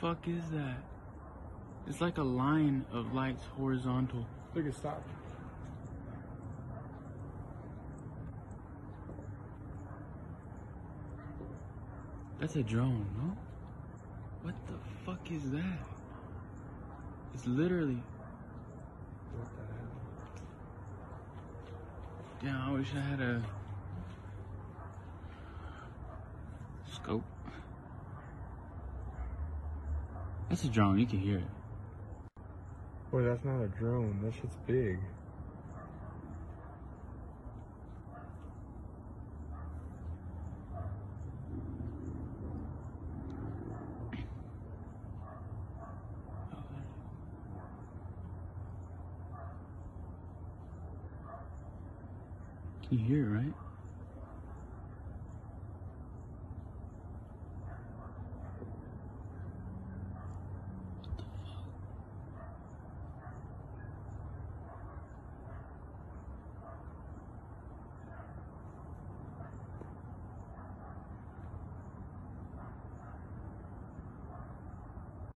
fuck is that? It's like a line of lights horizontal. Look, it stopped. That's a drone, no? What the fuck is that? It's literally. What the hell? Damn, I wish I had a scope. That's a drone, you can hear it. Boy, that's not a drone. That shit's big. Can you hear it, right?